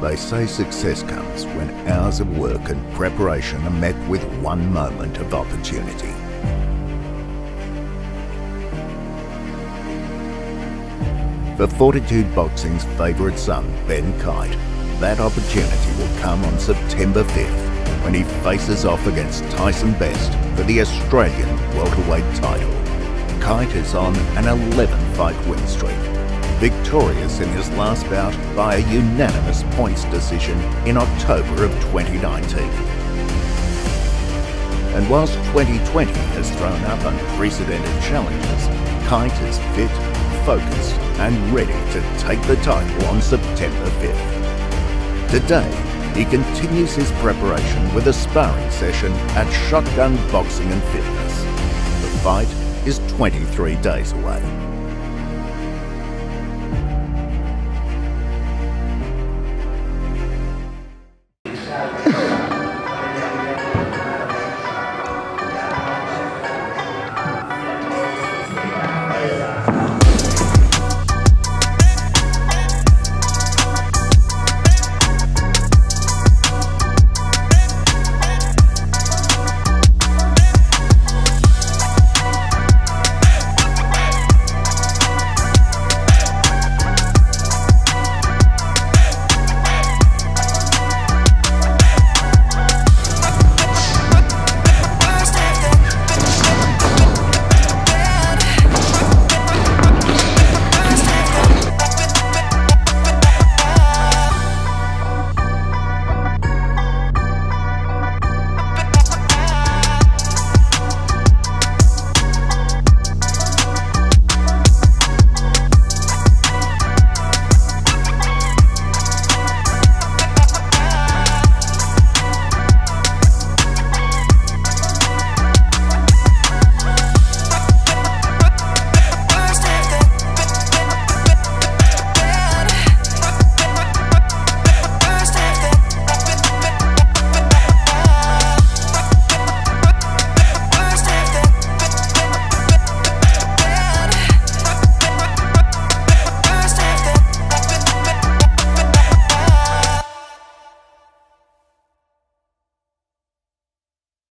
They say success comes when hours of work and preparation are met with one moment of opportunity. For Fortitude Boxing's favourite son, Ben Kite, that opportunity will come on September 5th when he faces off against Tysinn Best for the Australian welterweight title. Kite is on an 11 fight win streak, victorious in his last bout by a unanimous points decision in October of 2019. And whilst 2020 has thrown up unprecedented challenges, Kite is fit focused and ready to take the title on September 5th. Today, he continues his preparation with a sparring session at Shotgun Boxing and Fitness. The fight is 23 days away. Yeah.